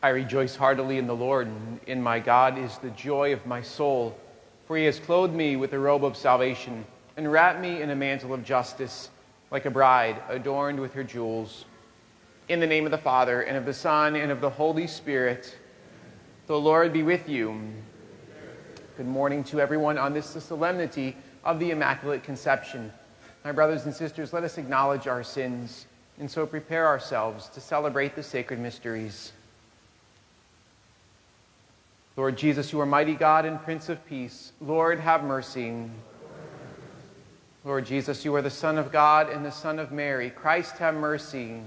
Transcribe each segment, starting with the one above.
I rejoice heartily in the Lord, and in my God is the joy of my soul. For he has clothed me with a robe of salvation and wrapped me in a mantle of justice, like a bride adorned with her jewels. In the name of the Father, and of the Son, and of the Holy Spirit, the Lord be with you. Good morning to everyone on this solemnity of the Immaculate Conception. My brothers and sisters, let us acknowledge our sins and so prepare ourselves to celebrate the sacred mysteries. Lord Jesus, you are mighty God and Prince of Peace. Lord, have mercy. Lord Jesus, you are the Son of God and the Son of Mary. Christ, have mercy.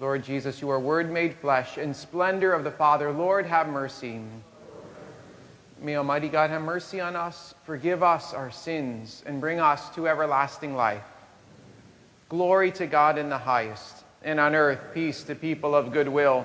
Lord Jesus, you are Word made flesh and splendor of the Father. Lord, have mercy. May Almighty God have mercy on us, forgive us our sins, and bring us to everlasting life. Glory to God in the highest, and on earth peace to people of good will.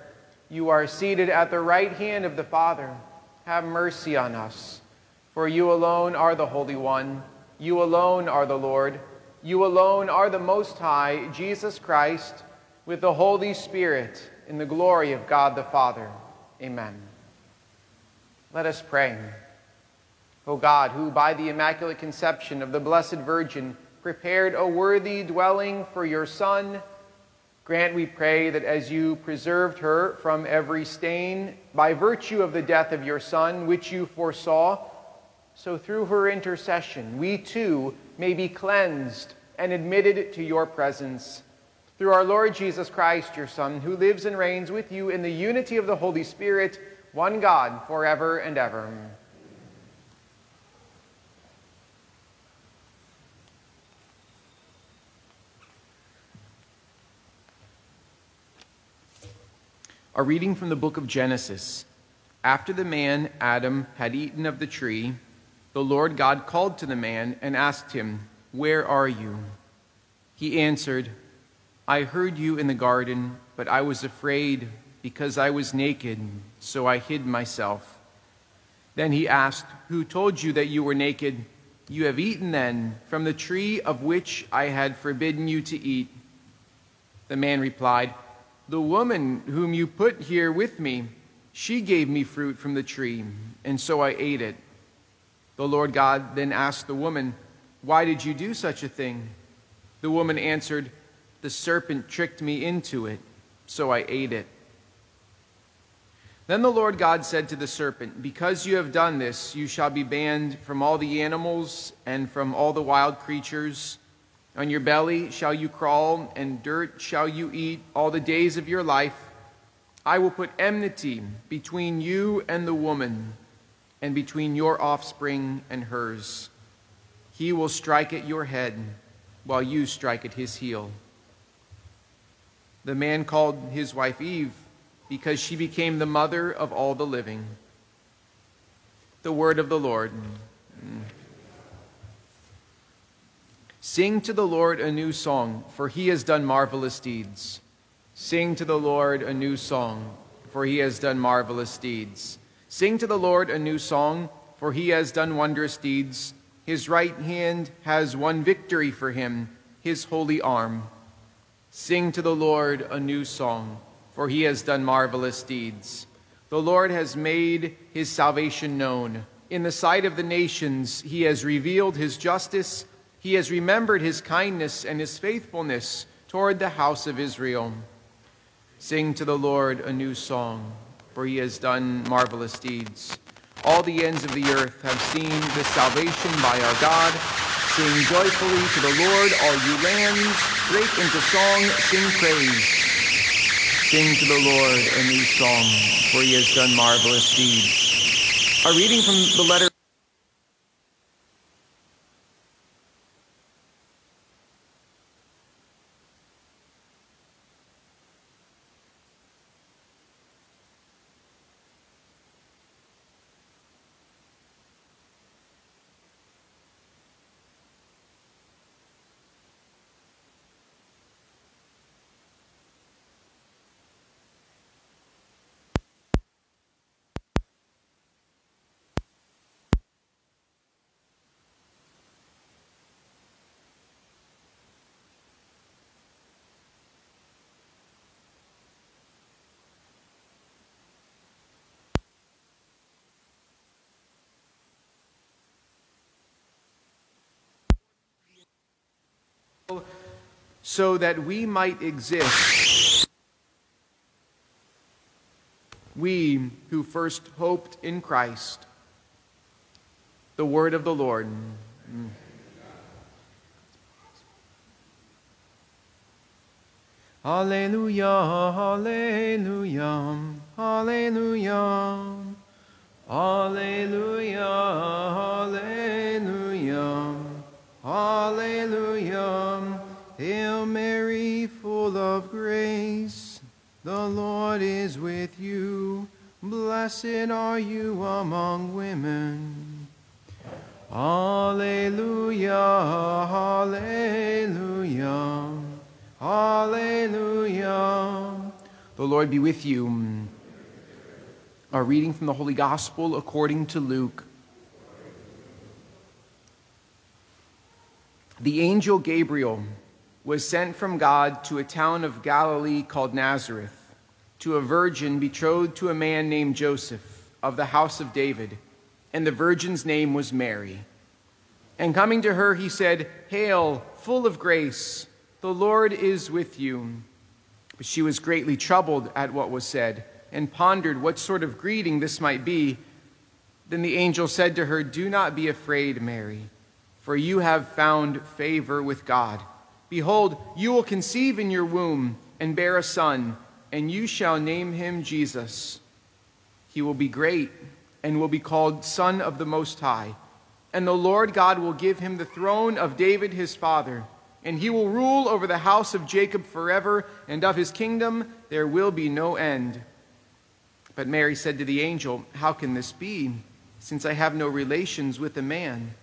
You are seated at the right hand of the Father. Have mercy on us. For you alone are the Holy One. You alone are the Lord. You alone are the Most High, Jesus Christ, with the Holy Spirit, in the glory of God the Father. Amen. Let us pray. O God, who by the Immaculate Conception of the Blessed Virgin prepared a worthy dwelling for your Son. Grant, we pray, that as you preserved her from every stain by virtue of the death of your Son, which you foresaw, so through her intercession we too may be cleansed and admitted to your presence. Through our Lord Jesus Christ, your Son, who lives and reigns with you in the unity of the Holy Spirit, one God, forever and ever. A reading from the book of Genesis. After the man Adam had eaten of the tree, the Lord God called to the man and asked him, Where are you? He answered, I heard you in the garden, but I was afraid because I was naked, so I hid myself. Then he asked, Who told you that you were naked? You have eaten then from the tree of which I had forbidden you to eat. The man replied, the woman whom you put here with me, she gave me fruit from the tree, and so I ate it. The Lord God then asked the woman, Why did you do such a thing? The woman answered, The serpent tricked me into it, so I ate it. Then the Lord God said to the serpent, Because you have done this, you shall be banned from all the animals and from all the wild creatures on your belly shall you crawl, and dirt shall you eat all the days of your life. I will put enmity between you and the woman, and between your offspring and hers. He will strike at your head, while you strike at his heel. The man called his wife Eve, because she became the mother of all the living. The word of the Lord. Sing to the Lord a new song, for he has done marvelous deeds. Sing to the Lord a new song, for he has done marvelous deeds. Sing to the Lord a new song, for he has done wondrous deeds. His right hand has won victory for him, his holy arm. Sing to the Lord a new song, for he has done marvelous deeds. The Lord has made his salvation known. In the sight of the nations, he has revealed his justice he has remembered his kindness and his faithfulness toward the house of Israel. Sing to the Lord a new song, for he has done marvelous deeds. All the ends of the earth have seen the salvation by our God. Sing joyfully to the Lord, all you lands. Break into song, sing praise. Sing to the Lord a new song, for he has done marvelous deeds. A reading from the letter so that we might exist. We who first hoped in Christ. The word of the Lord. Alleluia, Alleluia, Alleluia, Alleluia, Alleluia, Alleluia. Hail Mary, full of grace, the Lord is with you. Blessed are you among women. Alleluia, Alleluia. alleluia. The Lord be with you. A reading from the Holy Gospel according to Luke. The angel Gabriel was sent from God to a town of Galilee called Nazareth, to a virgin betrothed to a man named Joseph of the house of David, and the virgin's name was Mary. And coming to her, he said, Hail, full of grace. The Lord is with you. But she was greatly troubled at what was said and pondered what sort of greeting this might be. Then the angel said to her, Do not be afraid, Mary, for you have found favor with God. Behold, you will conceive in your womb and bear a son, and you shall name him Jesus. He will be great and will be called Son of the Most High. And the Lord God will give him the throne of David his father and he will rule over the house of Jacob forever, and of his kingdom there will be no end. But Mary said to the angel, How can this be, since I have no relations with a man?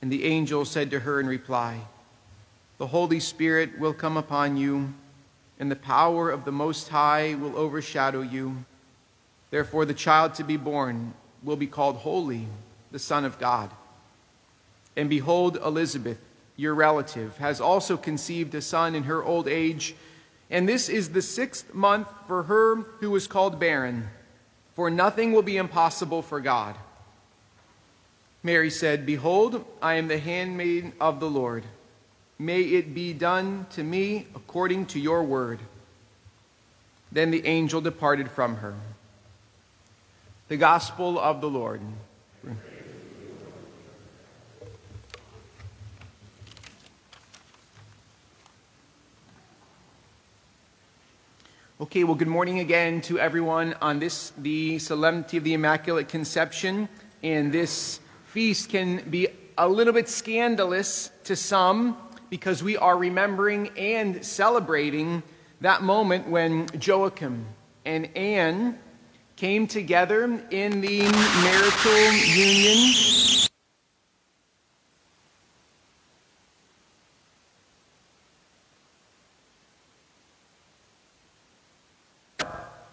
And the angel said to her in reply, The Holy Spirit will come upon you, and the power of the Most High will overshadow you. Therefore, the child to be born will be called Holy, the Son of God. And behold, Elizabeth your relative, has also conceived a son in her old age, and this is the sixth month for her who was called barren, for nothing will be impossible for God. Mary said, Behold, I am the handmaid of the Lord. May it be done to me according to your word. Then the angel departed from her. The Gospel of the Lord. Okay, well, good morning again to everyone on this, the Solemnity of the Immaculate Conception. And this feast can be a little bit scandalous to some because we are remembering and celebrating that moment when Joachim and Anne came together in the marital union.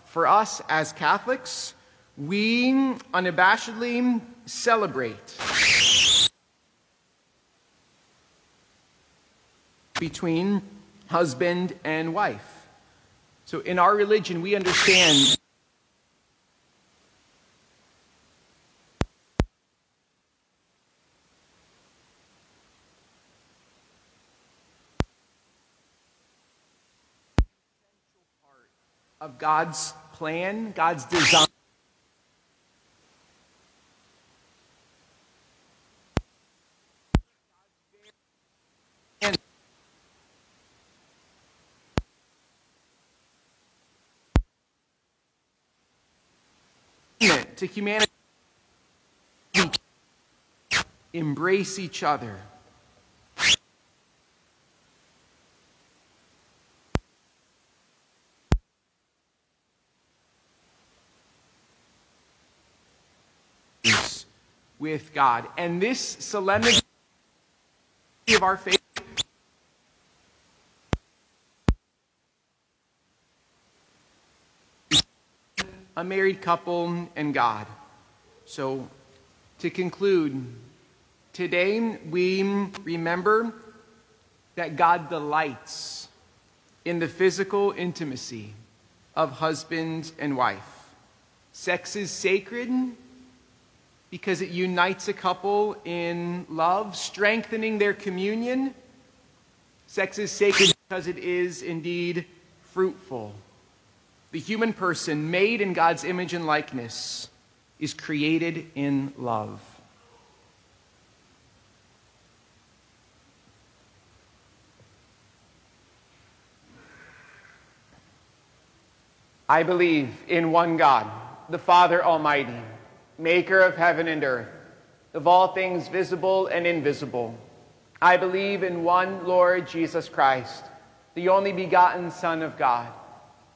For us as Catholics, we unabashedly celebrate between husband and wife. So in our religion, we understand of God's plan, God's design. To humanity embrace each other with God. And this solemnity of our faith a married couple and God. So, to conclude, today we remember that God delights in the physical intimacy of husband and wife. Sex is sacred because it unites a couple in love, strengthening their communion, Sex is sacred because it is indeed fruitful. The human person, made in God's image and likeness, is created in love. I believe in one God, the Father Almighty, maker of heaven and earth, of all things visible and invisible. I believe in one Lord Jesus Christ, the only begotten Son of God,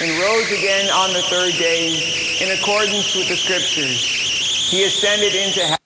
and rose again on the third day in accordance with the Scriptures. He ascended into heaven.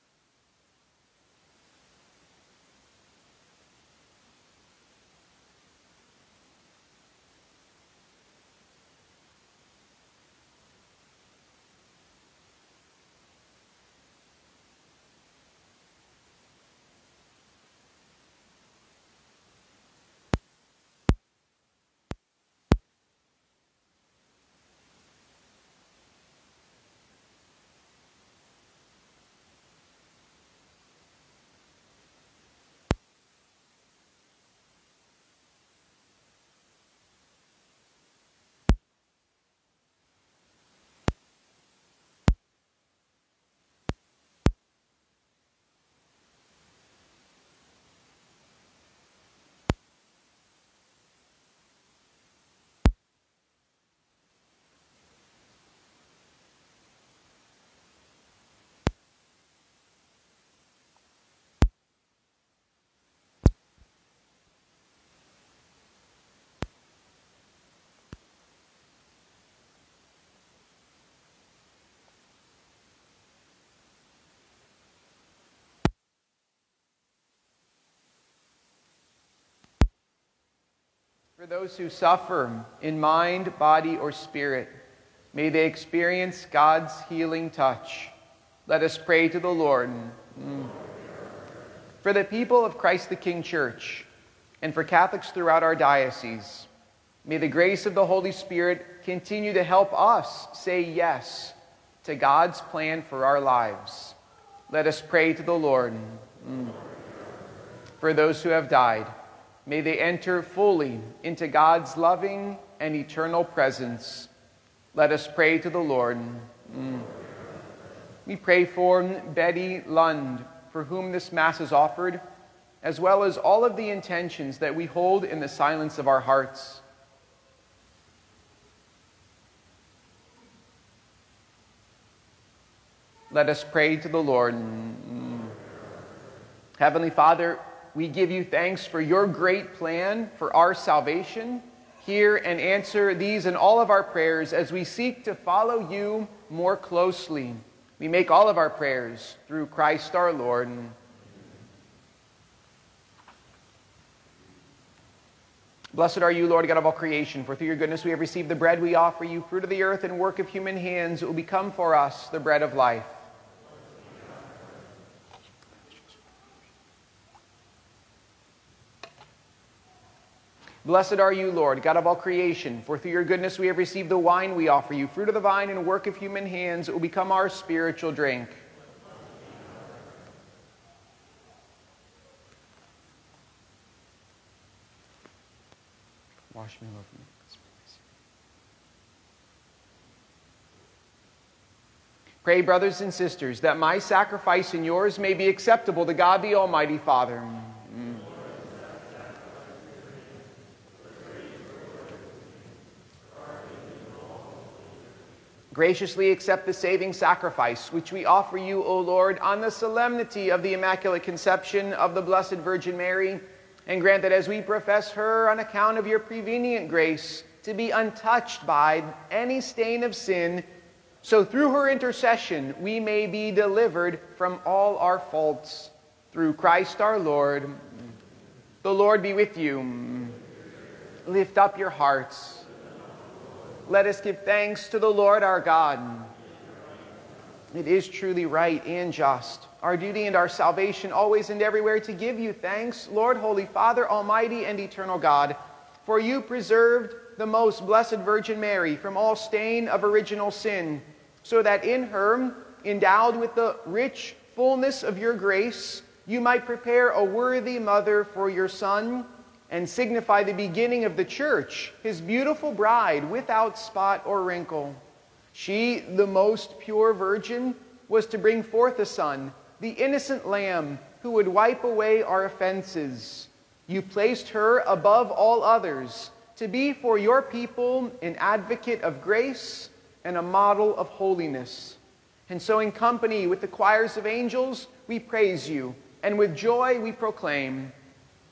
Those who suffer in mind, body, or spirit, may they experience God's healing touch. Let us pray to the Lord. Mm. For the people of Christ the King Church, and for Catholics throughout our diocese, may the grace of the Holy Spirit continue to help us say yes to God's plan for our lives. Let us pray to the Lord. Mm. For those who have died, May they enter fully into God's loving and eternal presence. Let us pray to the Lord. Mm. We pray for Betty Lund, for whom this Mass is offered, as well as all of the intentions that we hold in the silence of our hearts. Let us pray to the Lord. Mm. Heavenly Father, we give you thanks for your great plan for our salvation. Hear and answer these and all of our prayers as we seek to follow you more closely. We make all of our prayers through Christ our Lord. Blessed are you, Lord God of all creation, for through your goodness we have received the bread we offer you, fruit of the earth and work of human hands. It will become for us the bread of life. Blessed are you, Lord, God of all creation, for through your goodness we have received the wine we offer you, fruit of the vine and work of human hands. It will become our spiritual drink. Wash me, Lord, Pray, brothers and sisters, that my sacrifice and yours may be acceptable to God the Almighty Father. Graciously accept the saving sacrifice which we offer you, O Lord, on the solemnity of the Immaculate Conception of the Blessed Virgin Mary, and grant that as we profess her on account of your prevenient grace to be untouched by any stain of sin, so through her intercession we may be delivered from all our faults. Through Christ our Lord. The Lord be with you. Lift up your hearts. Let us give thanks to the Lord our God. It is truly right and just, our duty and our salvation, always and everywhere, to give you thanks, Lord, Holy Father, Almighty and Eternal God, for you preserved the most blessed Virgin Mary from all stain of original sin, so that in her, endowed with the rich fullness of your grace, you might prepare a worthy mother for your Son and signify the beginning of the church, his beautiful bride without spot or wrinkle. She, the most pure virgin, was to bring forth a son, the innocent lamb, who would wipe away our offenses. You placed her above all others to be for your people an advocate of grace and a model of holiness. And so, in company with the choirs of angels, we praise you, and with joy we proclaim,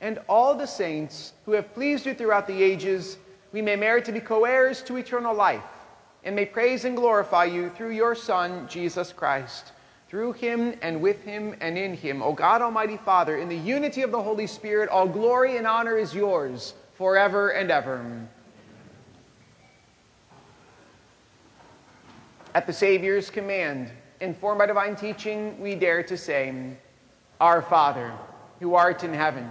and all the saints who have pleased you throughout the ages, we may merit to be co heirs to eternal life, and may praise and glorify you through your Son, Jesus Christ. Through him and with him and in him, O God Almighty Father, in the unity of the Holy Spirit, all glory and honor is yours forever and ever. At the Savior's command, informed by divine teaching, we dare to say, Our Father, who art in heaven,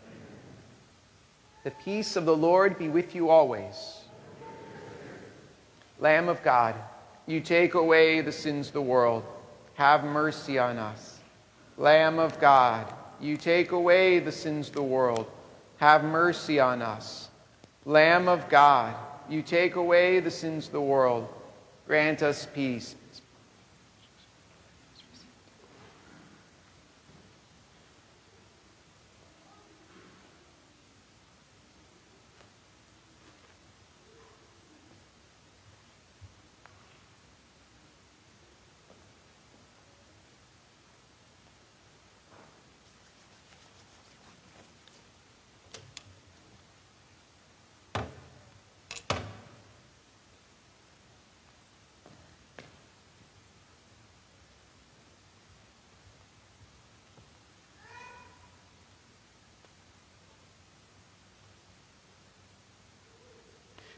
The peace of the Lord be with you always. Lamb of God, you take away the sins of the world. Have mercy on us. Lamb of God, you take away the sins of the world. Have mercy on us. Lamb of God, you take away the sins of the world Grant us peace.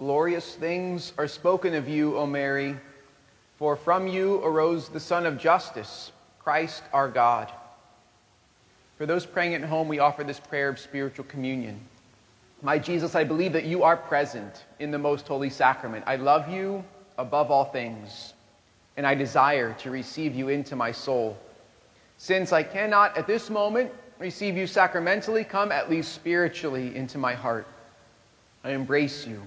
Glorious things are spoken of you, O Mary, for from you arose the Sun of Justice, Christ our God. For those praying at home, we offer this prayer of spiritual communion. My Jesus, I believe that you are present in the most holy sacrament. I love you above all things, and I desire to receive you into my soul. Since I cannot at this moment receive you sacramentally, come at least spiritually into my heart. I embrace you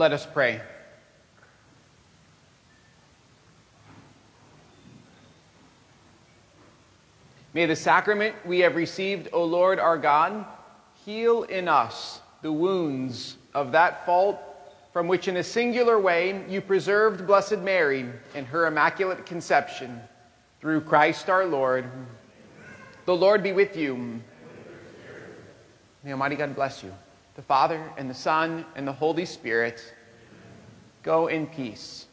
Let us pray. May the sacrament we have received, O Lord our God, heal in us the wounds of that fault from which, in a singular way, you preserved Blessed Mary in her immaculate conception. Through Christ our Lord. The Lord be with you. May Almighty God bless you, the Father, and the Son, and the Holy Spirit. Go in peace.